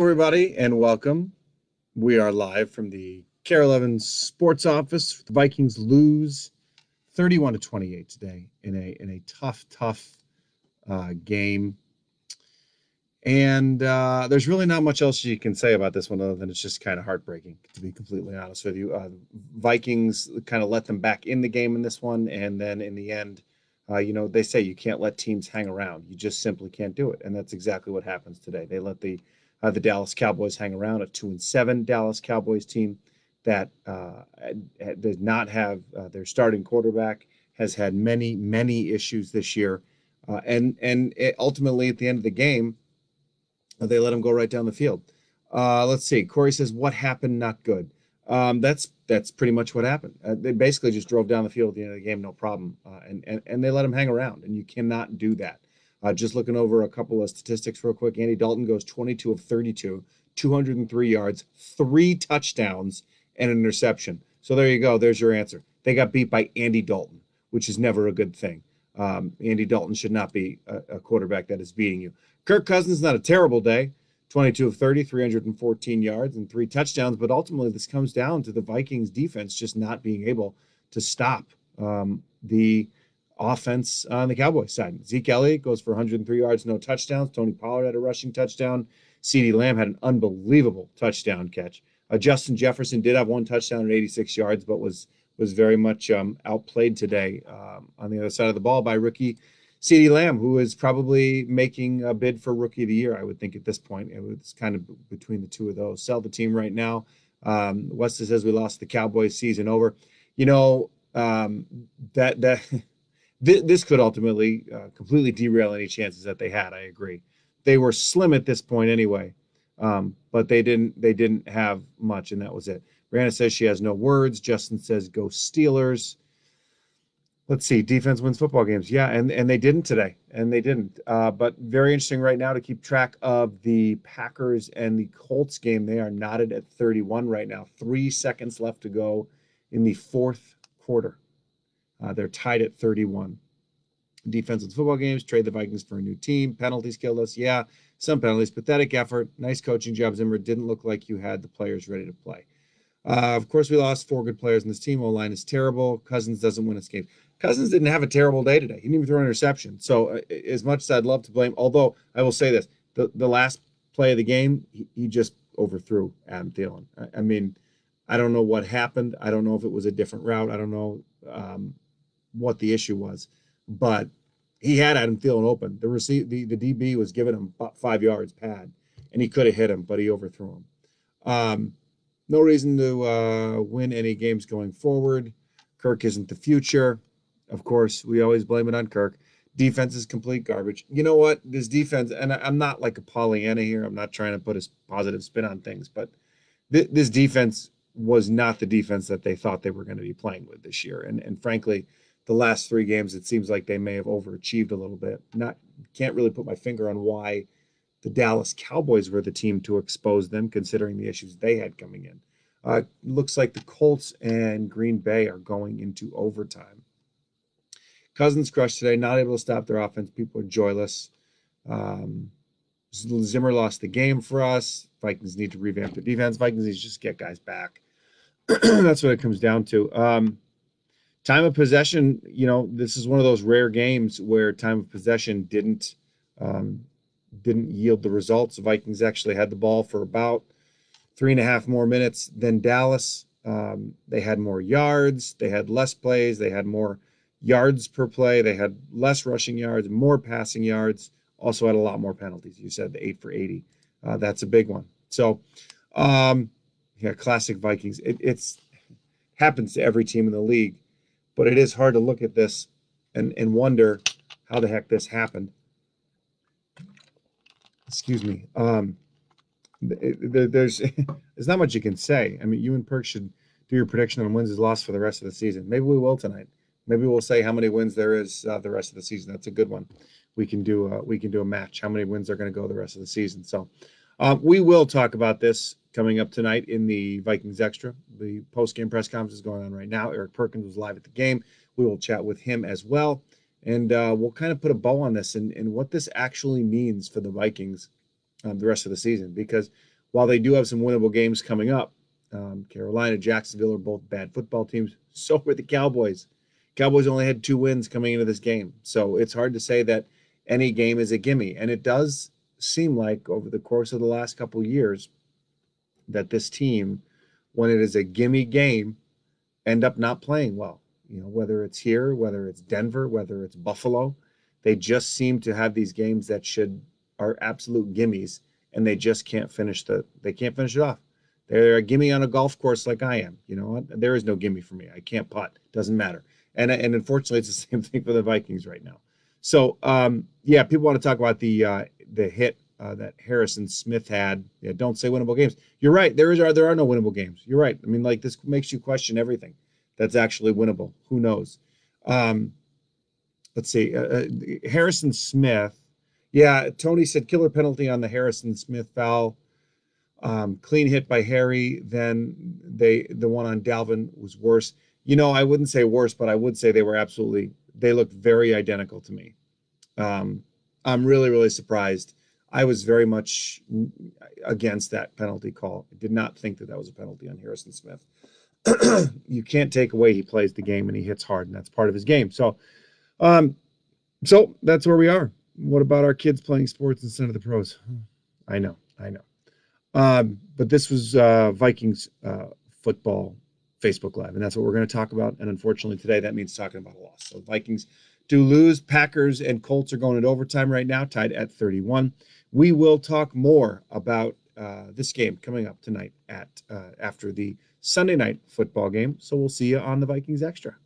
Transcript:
everybody, and welcome. We are live from the KARE 11 Sports Office. The Vikings lose 31 to 28 today in a in a tough, tough uh, game. And uh, there's really not much else you can say about this one other than it's just kind of heartbreaking, to be completely honest with you. Uh, Vikings kind of let them back in the game in this one, and then in the end, uh, you know, they say you can't let teams hang around. You just simply can't do it, and that's exactly what happens today. They let the uh, the Dallas Cowboys hang around, a two and seven Dallas Cowboys team that uh, does not have uh, their starting quarterback has had many many issues this year, uh, and and ultimately at the end of the game, they let him go right down the field. Uh, let's see. Corey says, "What happened? Not good." Um, that's that's pretty much what happened. Uh, they basically just drove down the field at the end of the game, no problem, and, and and they let him hang around, and you cannot do that. Uh, just looking over a couple of statistics real quick. Andy Dalton goes 22 of 32, 203 yards, three touchdowns, and an interception. So there you go. There's your answer. They got beat by Andy Dalton, which is never a good thing. Um, Andy Dalton should not be a, a, quarterback that is beating you. Kirk Cousins, not a terrible day. 22 of 30, 314 yards, and three touchdowns. But ultimately, this comes down to the Vikings defense just not being able to stop um, the offense on the Cowboys side. Zeke Elliott goes for 103 yards, no touchdowns. Tony Pollard had a rushing touchdown. CeeDee Lamb had an unbelievable touchdown catch. Uh, Justin Jefferson did have one touchdown at 86 yards, but was was very much um, outplayed today um, on the other side of the ball by rookie CeeDee Lamb, who is probably making a bid for rookie of the year. I would think at this point it was kind of between the two of those. Sell the team right now. Um, Weston says we lost the Cowboys season over. You know um, that that th- this could ultimately uh, completely derail any chances that they had. I agree. They were slim at this point anyway, um, but they didn't they didn't have much, and that was it. Brianna says she has no words. Justin says go Steelers. Let's see. Defense wins football games. Yeah, and and they didn't today, and they didn't. Uh, but very interesting right now to keep track of the Packers and the Colts game. They are knotted at 31 right now. Three seconds left to go in the fourth quarter. Uh, they're tied at 31. Defense in football games, trade the Vikings for a new team. Penalties killed us. Yeah, some penalties. Pathetic effort. Nice coaching job, Zimmer. Didn't look like you had the players ready to play. Uh, of course, we lost four good players in this team. O line is terrible. Cousins doesn't win this game. Cousins didn't have a terrible day today. He didn't even throw an interception. So, uh, as much as I'd love to blame, although I will say this the, the last play of the game, he, he just overthrew Adam Thielen. I, I, mean, I don't know what happened. I don't know if it was a different route. I don't know. Um, what the issue was, but he had Adam Thielen open. The receive the, the DB was giving him about five yards pad, and he could have hit him, but he overthrew him. Um, no reason to uh, win any games going forward. Kirk isn't the future. Of course, we always blame it on Kirk. Defense is complete garbage. You know what? This defense, and I, am not like a Pollyanna here. I'm not trying to put a positive spin on things, but th- this defense was not the defense that they thought they were going to be playing with this year. And and frankly, the last three games, it seems like they may have overachieved a little bit. Not can't really put my finger on why the Dallas Cowboys were the team to expose them, considering the issues they had coming in. Uh, looks like the Colts and Green Bay are going into overtime. Cousins crushed today, not able to stop their offense. People are joyless. Um, Zimmer lost the game for us. Vikings need to revamp their defense. Vikings need to just get guys back. That's what it comes down to. Um, time of possession, you know, this is one of those rare games where time of possession didn't um, didn't yield the results. Vikings actually had the ball for about three and a half more minutes than Dallas. Um, they had more yards, they had less plays, they had more yards per play, they had less rushing yards, more passing yards. Also had a lot more penalties. You said the eight for eighty. Uh, that's a big one. So, um, yeah, classic Vikings. It, it's happens to every team in the league. But it is hard to look at this and, and wonder how the heck this happened. Excuse me. Um, there's there's not much you can say. I mean, you and Perk should do your prediction on wins and losses for the rest of the season. Maybe we will tonight. Maybe we'll say how many wins there is uh, the rest of the season. That's a good one. We can do a, we can do a match. How many wins are going to go the rest of the season? So um, we will talk about this coming up tonight in the Vikings Extra. The post game press conference is going on right now. Eric Perkins was live at the game. We will chat with him as well. And uh, we'll kind of put a bow on this and, and what this actually means for the Vikings um, the rest of the season because while they do have some winnable games coming up, um, Carolina, Jacksonville are both bad football teams. So are the Cowboys. Cowboys only had two wins coming into this game, so it's hard to say that any game is a gimme. And it does seem like over the course of the last couple years that this team, when it is a gimme game, end up not playing well. You know, whether it's here, whether it's Denver, whether it's Buffalo, they just seem to have these games that should are absolute gimmies, and they just can't finish the they can't finish it off. They're a gimme on a golf course like I am. You know, what? there is no gimme for me. I can't putt. Doesn't matter. And and unfortunately, it's the same thing for the Vikings right now. So um, yeah, people want to talk about the uh, the hit uh, that Harrison Smith had. Yeah, don't say winnable games. You're right. There is are there are no winnable games. You're right. I mean, like this makes you question everything that's actually winnable. Who knows? Um, let's see. Uh, uh, Harrison Smith. Yeah, Tony said killer penalty on the Harrison Smith foul. Um, clean hit by Harry. Then they the one on Dalvin was worse. You know, I wouldn't say worse, but I would say they were absolutely. They looked very identical to me. Um, I'm really really surprised. I was very much against that penalty call. I did not think that that was a penalty on Harrison Smith. you can't take away he plays the game and he hits hard, and that's part of his game. So, um, so that's where we are. What about our kids playing sports instead of the pros? I know, I know. Um, but this was uh, Vikings uh, football Facebook Live, and that's what we're going to talk about. And unfortunately, today that means talking about a loss. So Vikings lose. Packers and Colts are going into overtime right now, tied at 31. We will talk more about uh, this game coming up tonight at uh, after the Sunday night football game. So we'll see you on the Vikings Extra.